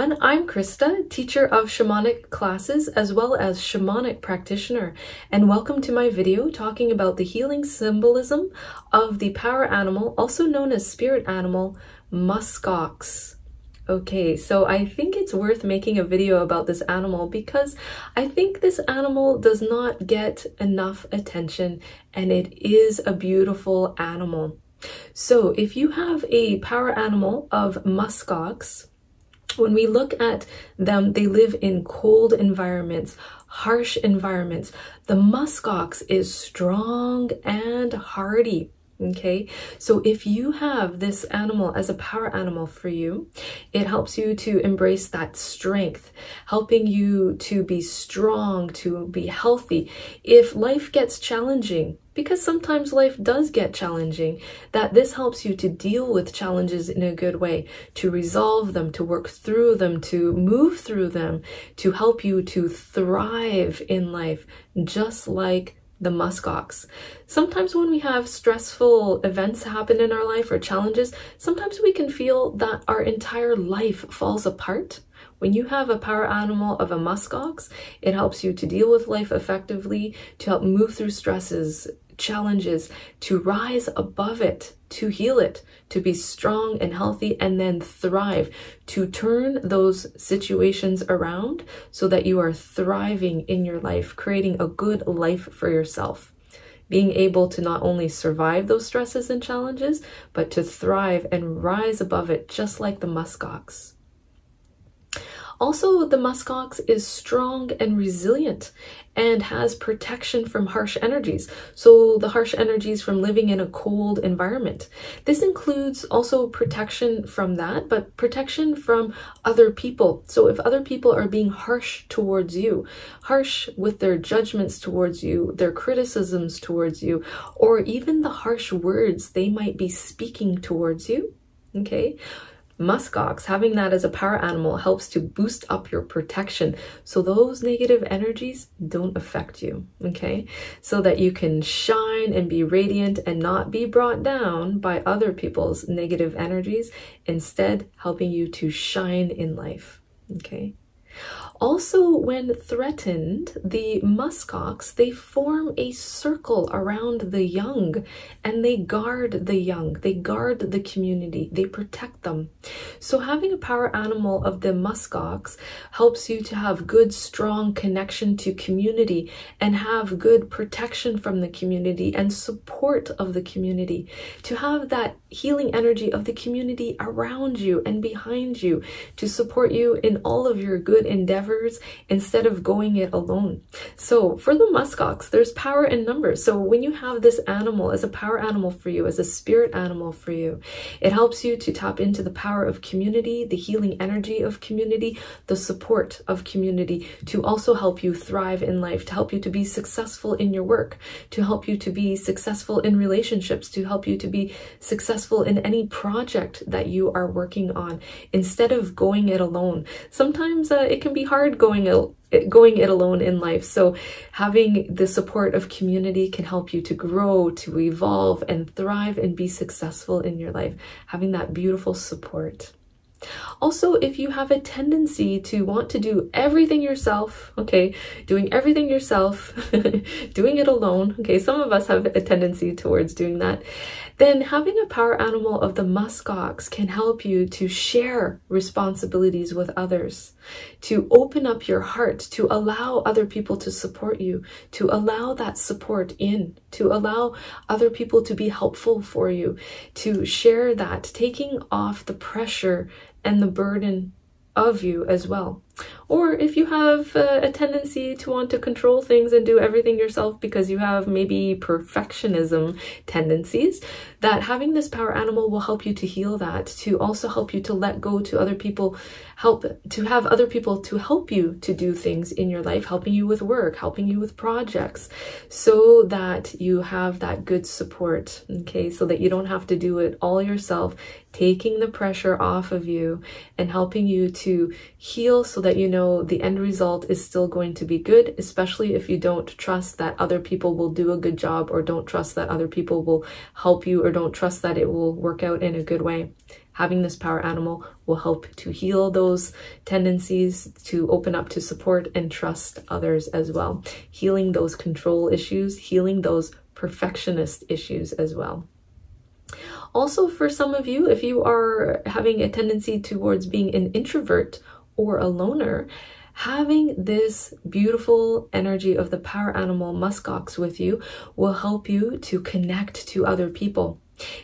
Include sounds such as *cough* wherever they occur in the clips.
everyone, I'm Christa, teacher of shamanic classes as well as shamanic practitioner, and welcome to my video talking about the healing symbolism of the power animal, also known as spirit animal, muskox. Okay, so I think it's worth making a video about this animal because I think this animal does not get enough attention and it is a beautiful animal. So if you have a power animal of muskox, when we look at them, they live in cold environments, harsh environments. The muskox is strong and hardy. Okay, so if you have this animal as a power animal for you, it helps you to embrace that strength, helping you to be strong, to be healthy. If life gets challenging, because sometimes life does get challenging, that this helps you to deal with challenges in a good way, to resolve them, to work through them, to move through them, to help you to thrive in life, just like the muskox. Sometimes when we have stressful events happen in our life or challenges, sometimes we can feel that our entire life falls apart. When you have a power animal of a muskox, it helps you to deal with life effectively, to help move through stresses, challenges, to rise above it, to heal it, to be strong and healthy, and then thrive, to turn those situations around so that you are thriving in your life, creating a good life for yourself. Being able to not only survive those stresses and challenges, but to thrive and rise above it, just like the muskox. Also, the muskox is strong and resilient and has protection from harsh energies. So the harsh energies from living in a cold environment. This includes also protection from that, but protection from other people. So if other people are being harsh towards you, harsh with their judgments towards you, their criticisms towards you, or even the harsh words they might be speaking towards you, okay? Muskox, having that as a power animal helps to boost up your protection so those negative energies don't affect you, okay? So that you can shine and be radiant and not be brought down by other people's negative energies, instead helping you to shine in life, okay? Also, when threatened, the muskox, they form a circle around the young and they guard the young. They guard the community. They protect them. So having a power animal of the muskox helps you to have good, strong connection to community and have good protection from the community and support of the community. To have that healing energy of the community around you and behind you to support you in all of your good endeavors instead of going it alone. So for the muskox, there's power in numbers. So when you have this animal as a power animal for you, as a spirit animal for you, it helps you to tap into the power of community, the healing energy of community, the support of community to also help you thrive in life, to help you to be successful in your work, to help you to be successful in relationships, to help you to be successful successful in any project that you are working on instead of going it alone. Sometimes uh, it can be hard going it, going it alone in life. So having the support of community can help you to grow, to evolve and thrive and be successful in your life. Having that beautiful support. Also, if you have a tendency to want to do everything yourself, okay, doing everything yourself, *laughs* doing it alone, okay, some of us have a tendency towards doing that, then having a power animal of the muskox can help you to share responsibilities with others, to open up your heart, to allow other people to support you, to allow that support in, to allow other people to be helpful for you, to share that, taking off the pressure and the burden of you as well. Or if you have uh, a tendency to want to control things and do everything yourself because you have maybe perfectionism tendencies, that having this power animal will help you to heal that, to also help you to let go to other people, help to have other people to help you to do things in your life, helping you with work, helping you with projects, so that you have that good support, okay, so that you don't have to do it all yourself, taking the pressure off of you and helping you to heal so that that you know the end result is still going to be good, especially if you don't trust that other people will do a good job or don't trust that other people will help you or don't trust that it will work out in a good way. Having this power animal will help to heal those tendencies, to open up to support and trust others as well. Healing those control issues, healing those perfectionist issues as well. Also, for some of you, if you are having a tendency towards being an introvert or a loner, having this beautiful energy of the power animal muskox with you will help you to connect to other people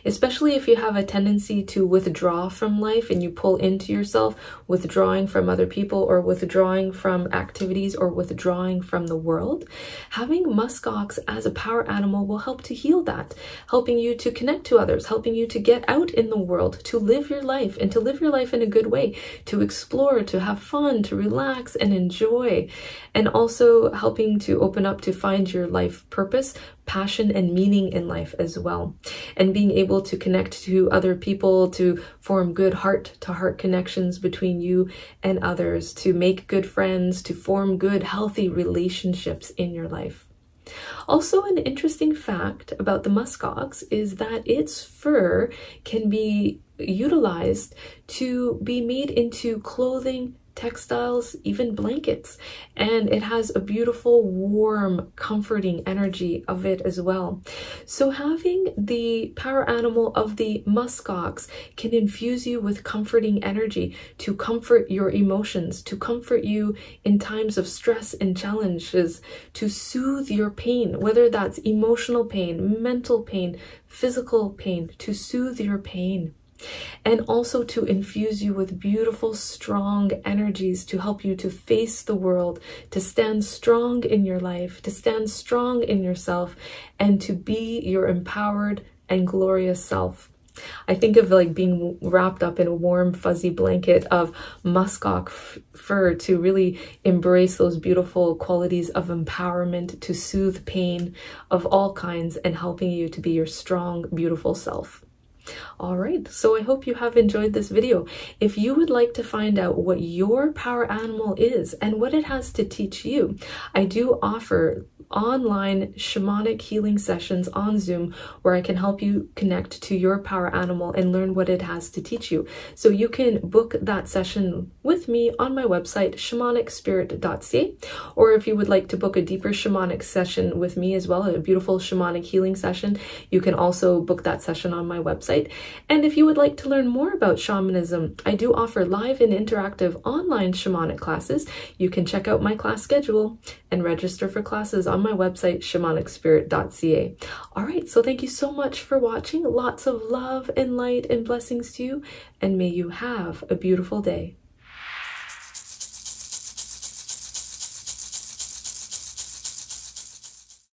especially if you have a tendency to withdraw from life and you pull into yourself, withdrawing from other people or withdrawing from activities or withdrawing from the world. Having muskox as a power animal will help to heal that, helping you to connect to others, helping you to get out in the world, to live your life and to live your life in a good way, to explore, to have fun, to relax and enjoy, and also helping to open up to find your life purpose, passion and meaning in life as well. And being able to connect to other people, to form good heart to heart connections between you and others, to make good friends, to form good, healthy relationships in your life. Also, an interesting fact about the muskox is that its fur can be utilized to be made into clothing textiles, even blankets. And it has a beautiful, warm, comforting energy of it as well. So having the power animal of the muskox can infuse you with comforting energy to comfort your emotions, to comfort you in times of stress and challenges, to soothe your pain, whether that's emotional pain, mental pain, physical pain, to soothe your pain and also to infuse you with beautiful, strong energies to help you to face the world, to stand strong in your life, to stand strong in yourself, and to be your empowered and glorious self. I think of like being wrapped up in a warm, fuzzy blanket of muskox fur to really embrace those beautiful qualities of empowerment, to soothe pain of all kinds, and helping you to be your strong, beautiful self. All right, so I hope you have enjoyed this video. If you would like to find out what your power animal is and what it has to teach you, I do offer online shamanic healing sessions on Zoom where I can help you connect to your power animal and learn what it has to teach you. So you can book that session with me on my website, shamanicspirit.ca, or if you would like to book a deeper shamanic session with me as well, a beautiful shamanic healing session, you can also book that session on my website. And if you would like to learn more about shamanism, I do offer live and interactive online shamanic classes. You can check out my class schedule and register for classes on my website, shamanicspirit.ca. All right, so thank you so much for watching. Lots of love and light and blessings to you, and may you have a beautiful day.